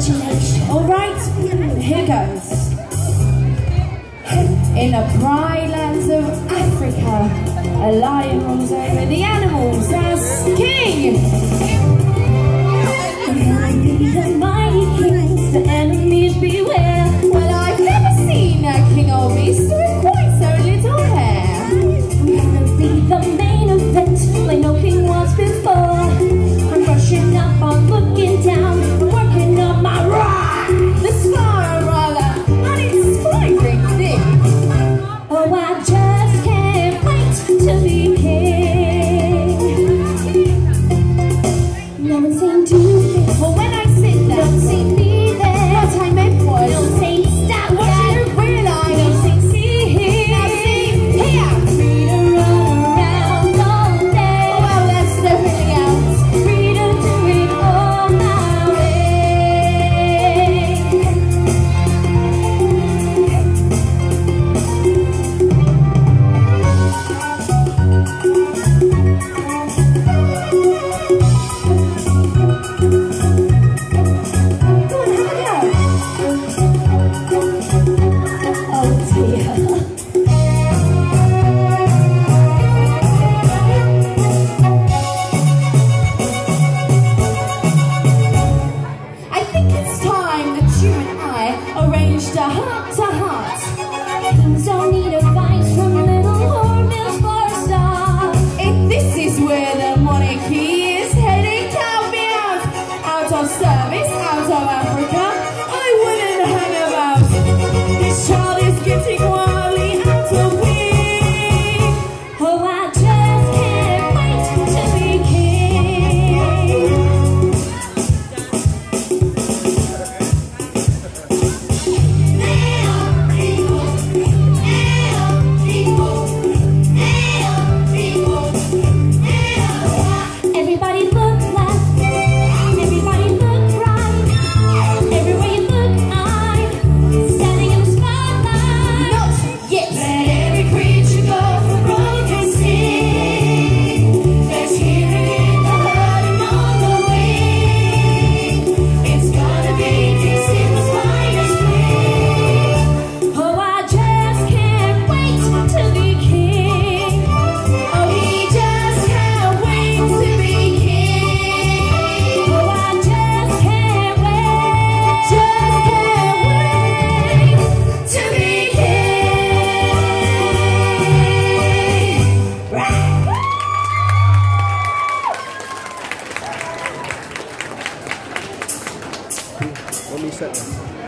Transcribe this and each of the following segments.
All right, here goes. In the Pride lands of Africa, a lion rules over the animals as king. set them.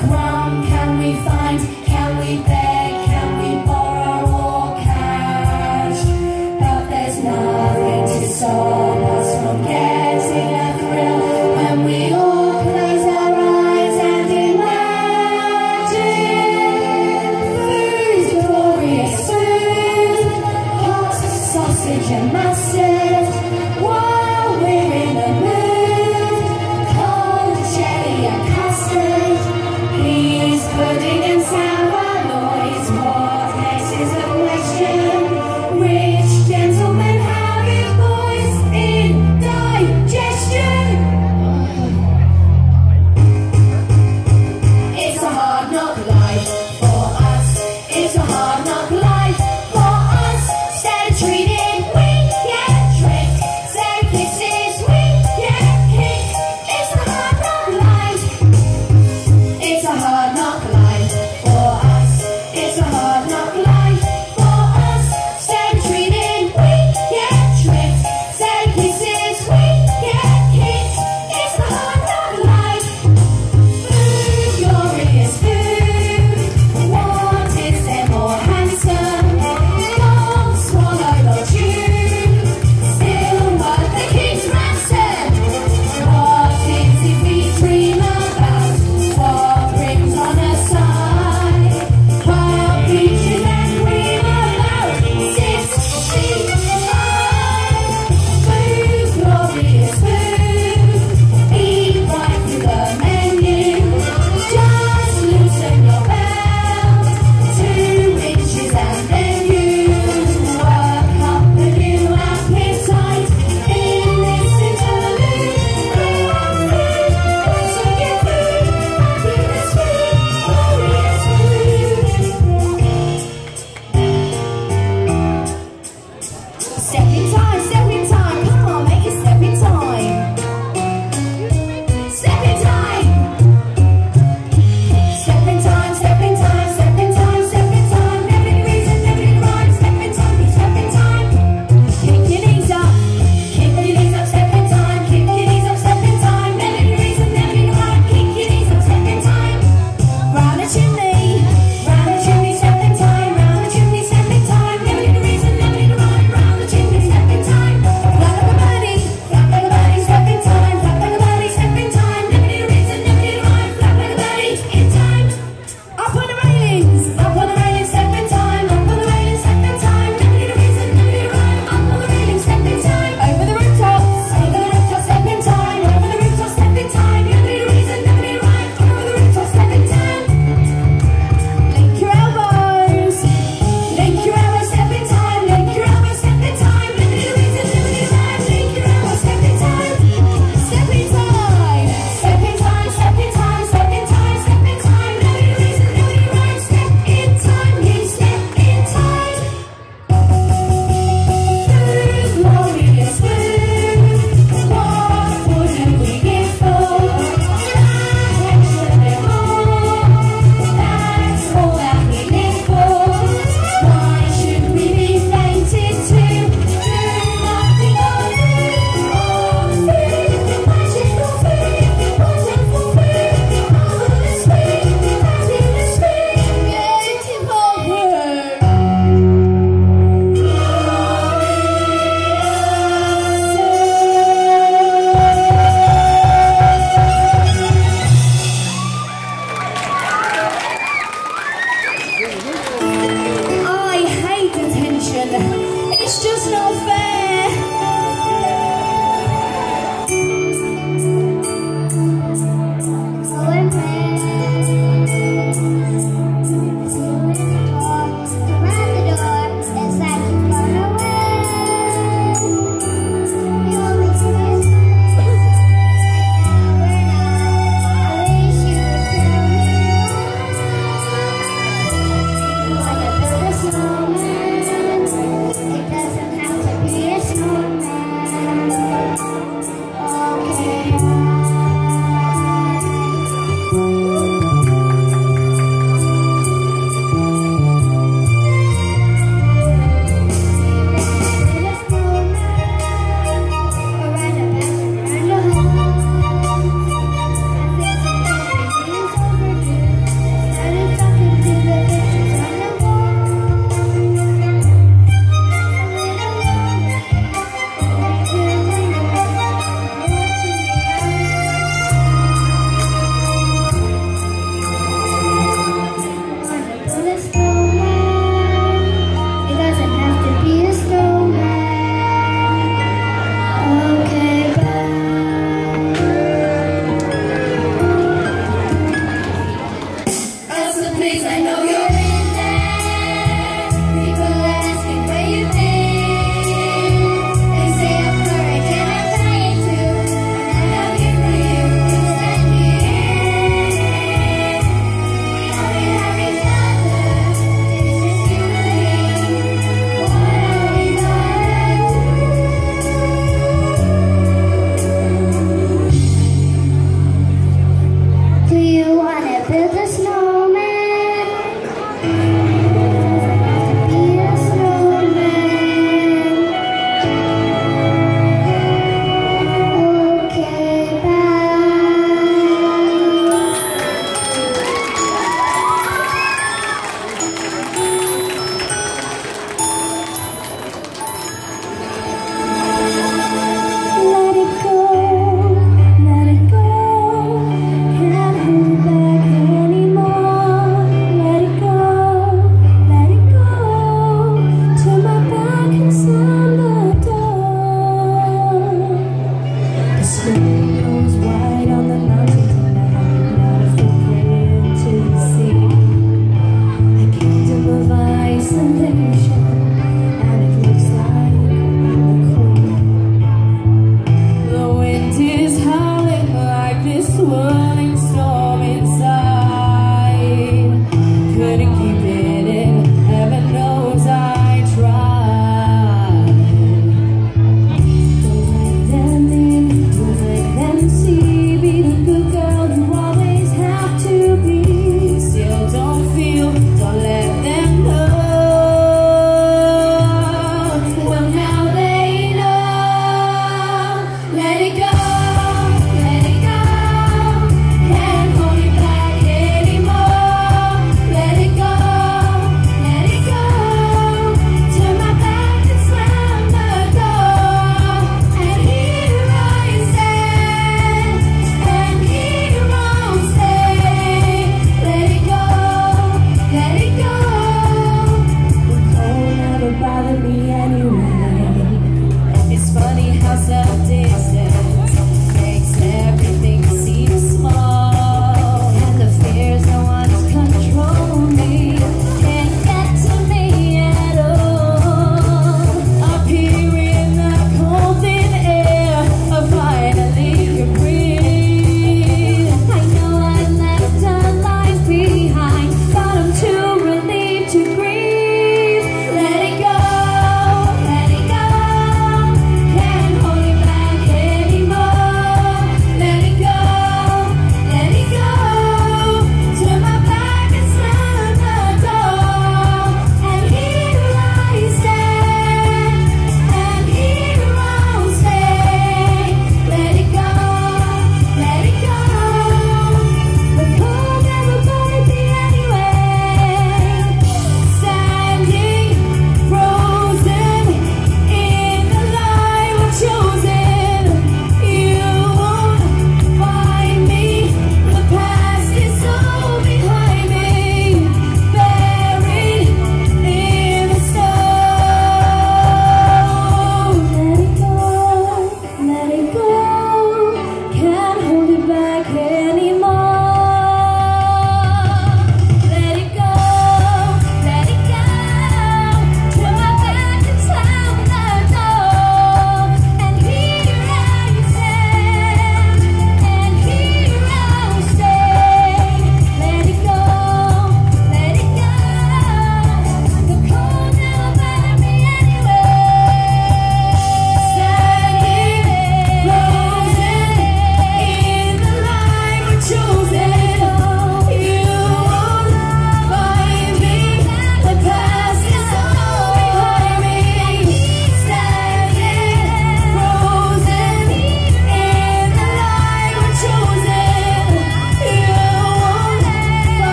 Not